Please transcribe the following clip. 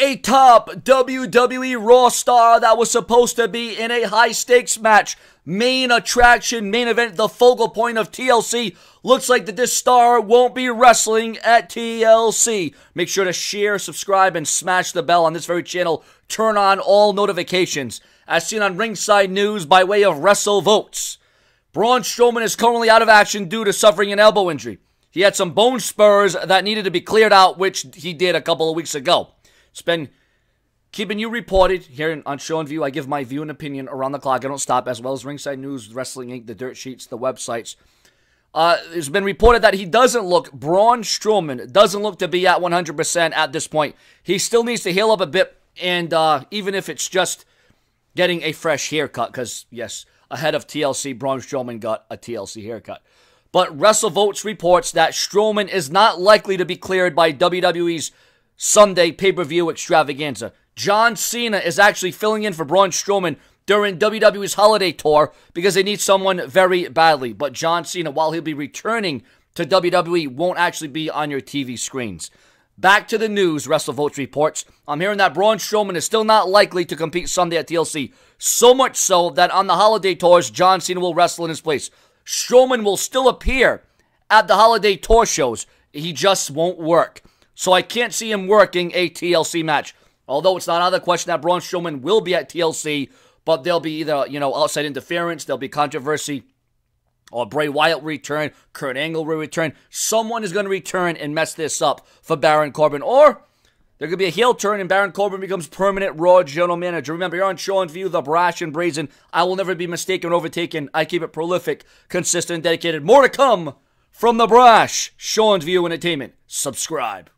a top WWE Raw star that was supposed to be in a high stakes match, main attraction, main event, the focal point of TLC. Looks like that this star won't be wrestling at TLC. Make sure to share, subscribe, and smash the bell on this very channel. Turn on all notifications. As seen on Ringside News by way of WrestleVotes. Braun Strowman is currently out of action due to suffering an elbow injury. He had some bone spurs that needed to be cleared out, which he did a couple of weeks ago. It's been keeping you reported here on SeanzView. I give my view and opinion around the clock. I don't stop, as well as Ringside News, Wrestling Inc., the Dirt Sheets, the websites. Uh, it's been reported that he doesn't look, Braun Strowman doesn't look to be at 100% at this point. He still needs to heal up a bit, and uh, even if it's just getting a fresh haircut, because, yes, ahead of TLC, Braun Strowman got a TLC haircut. But WrestleVotes reports that Strowman is not likely to be cleared by WWE's Sunday pay per view extravaganza. John Cena is actually filling in for Braun Strowman during WWE's holiday tour because they need someone very badly. But John Cena, while he'll be returning to WWE, won't actually be on your TV screens. Back to the news, WrestleVotes reports. I'm hearing that Braun Strowman is still not likely to compete Sunday at TLC. So much so that on the holiday tours, John Cena will wrestle in his place. Strowman will still appear at the holiday tour shows. He just won't work. So I can't see him working a TLC match. Although it's not out of the question that Braun Strowman will be at TLC, but there'll be either, you know, outside interference, there'll be controversy, or Bray Wyatt return, Kurt Angle will return. Someone is going to return and mess this up for Baron Corbin. Or there could be a heel turn and Baron Corbin becomes permanent Raw general manager. Remember, you're on SeanzView, the brash and brazen. I will never be mistaken or overtaken. I keep it prolific, consistent, dedicated. More to come from the brash SeanzView Entertainment. Subscribe.